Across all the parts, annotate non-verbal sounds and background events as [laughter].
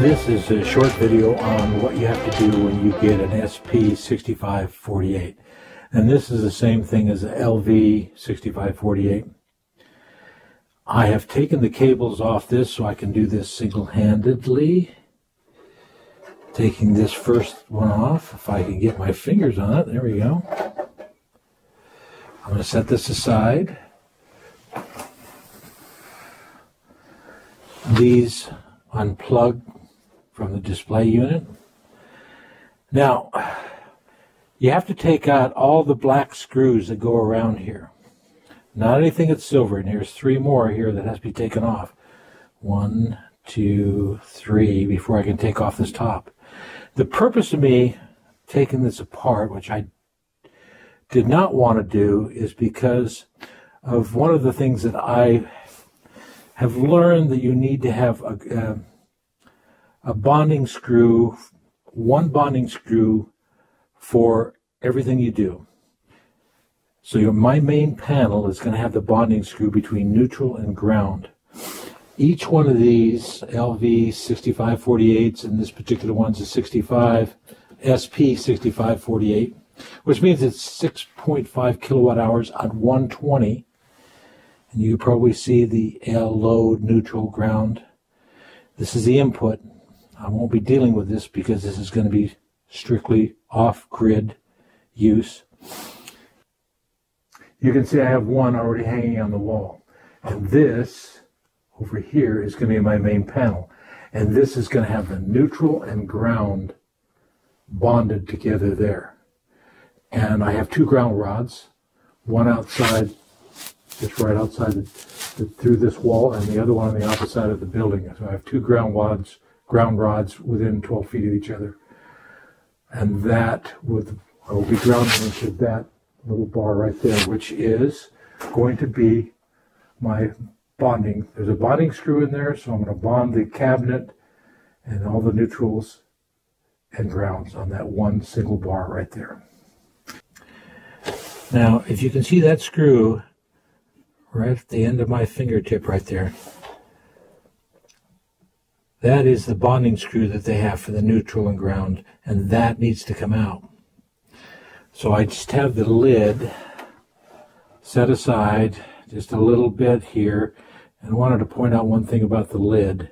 This is a short video on what you have to do when you get an SP6548. And this is the same thing as the LV6548. I have taken the cables off this so I can do this single-handedly. Taking this first one off, if I can get my fingers on it, there we go. I'm going to set this aside. These unplug from the display unit. Now, you have to take out all the black screws that go around here. Not anything that's silver, and here's three more here that has to be taken off. One, two, three, before I can take off this top. The purpose of me taking this apart, which I did not want to do, is because of one of the things that I have learned that you need to have a, um, a, bonding screw, one bonding screw for everything you do. So your, my main panel is going to have the bonding screw between neutral and ground. Each one of these LV 6548s, and this particular one's a 65 SP 6548, which means it's 6.5 kilowatt hours on 120 and you probably see the L load, neutral, ground. This is the input. I won't be dealing with this because this is going to be strictly off-grid use. You can see I have one already hanging on the wall. And this over here is going to be my main panel. And this is going to have the neutral and ground bonded together there. And I have two ground rods, one outside just right outside the, the, through this wall, and the other one on the opposite side of the building. So I have two ground rods, ground rods within 12 feet of each other, and that with I will be grounding into that little bar right there, which is going to be my bonding. There's a bonding screw in there, so I'm going to bond the cabinet and all the neutrals and grounds on that one single bar right there. Now, if you can see that screw right at the end of my fingertip right there. That is the bonding screw that they have for the neutral and ground, and that needs to come out. So I just have the lid set aside just a little bit here, and I wanted to point out one thing about the lid.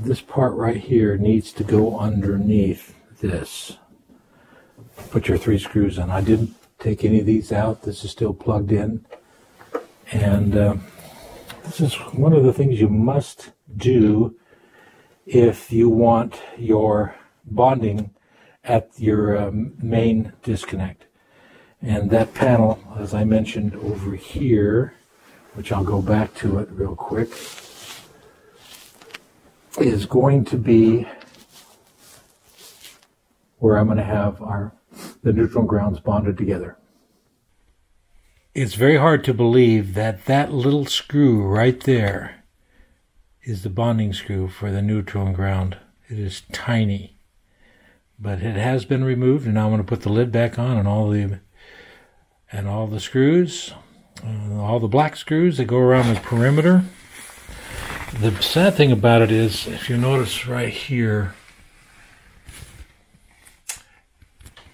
This part right here needs to go underneath this. Put your three screws in. I didn't take any of these out. This is still plugged in. And uh, this is one of the things you must do if you want your bonding at your um, main disconnect. And that panel, as I mentioned over here, which I'll go back to it real quick, is going to be where I'm going to have our the neutral grounds bonded together it's very hard to believe that that little screw right there is the bonding screw for the neutral and ground. It is tiny, but it has been removed, and now I'm going to put the lid back on and all the and all the screws, uh, all the black screws that go around the perimeter. The sad thing about it is, if you notice right here,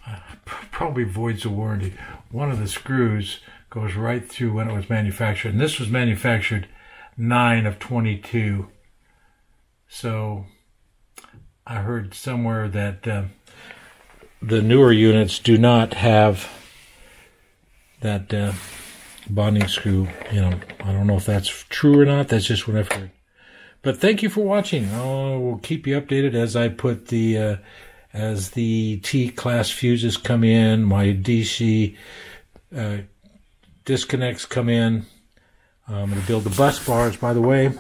uh, probably voids the warranty. One of the screws goes right through when it was manufactured. And this was manufactured 9 of 22. So I heard somewhere that uh, the newer units do not have that uh, bonding screw. You know, I don't know if that's true or not. That's just what I've heard. But thank you for watching. I will keep you updated as I put the uh, as the T class fuses come in. My DC uh, disconnects come in. I'm going to build the bus bars, by the way.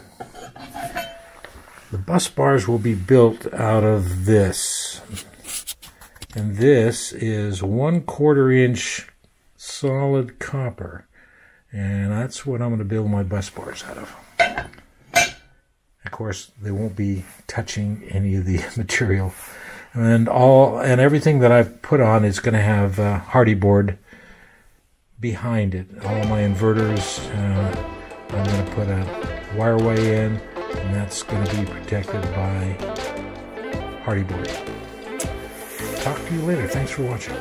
The bus bars will be built out of this. And this is one quarter inch solid copper. And that's what I'm going to build my bus bars out of. Of course, they won't be touching any of the [laughs] material. And all and everything that I've put on is going to have uh, Hardie board behind it. All my inverters, uh, I'm going to put a Wireway in, And that's going to be protected by Hardie board. Talk to you later. Thanks for watching.